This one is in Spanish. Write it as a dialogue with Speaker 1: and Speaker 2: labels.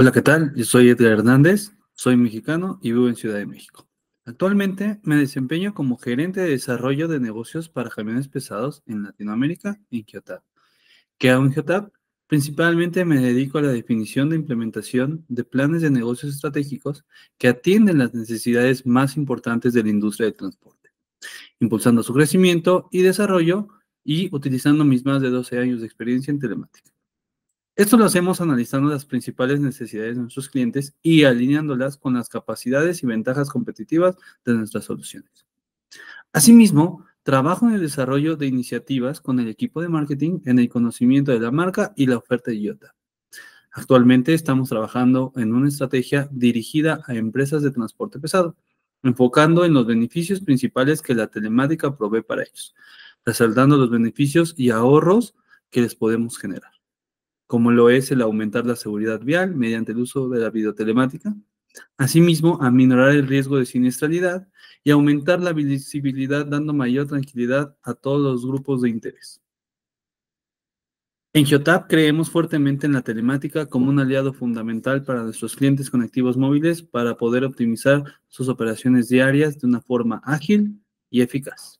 Speaker 1: Hola, ¿qué tal? Yo soy Edgar Hernández, soy mexicano y vivo en Ciudad de México. Actualmente me desempeño como gerente de desarrollo de negocios para camiones pesados en Latinoamérica en Kiotab. ¿Qué hago en? Principalmente me dedico a la definición de implementación de planes de negocios estratégicos que atienden las necesidades más importantes de la industria del transporte, impulsando su crecimiento y desarrollo y utilizando mis más de 12 años de experiencia en telemática. Esto lo hacemos analizando las principales necesidades de nuestros clientes y alineándolas con las capacidades y ventajas competitivas de nuestras soluciones. Asimismo, trabajo en el desarrollo de iniciativas con el equipo de marketing en el conocimiento de la marca y la oferta de IOTA. Actualmente estamos trabajando en una estrategia dirigida a empresas de transporte pesado, enfocando en los beneficios principales que la telemática provee para ellos, resaltando los beneficios y ahorros que les podemos generar como lo es el aumentar la seguridad vial mediante el uso de la videotelemática, asimismo aminorar el riesgo de siniestralidad y aumentar la visibilidad dando mayor tranquilidad a todos los grupos de interés. En Geotab creemos fuertemente en la telemática como un aliado fundamental para nuestros clientes con activos móviles para poder optimizar sus operaciones diarias de una forma ágil y eficaz.